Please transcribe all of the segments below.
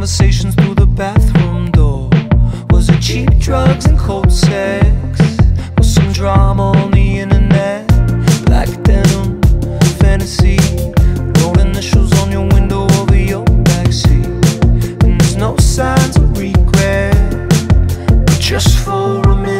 conversations through the bathroom door? Was it cheap drugs and cold sex? Was some drama on the internet? Black denim, fantasy, gold initials on your window over your backseat. And there's no signs of regret, but just for a minute.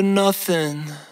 for nothing.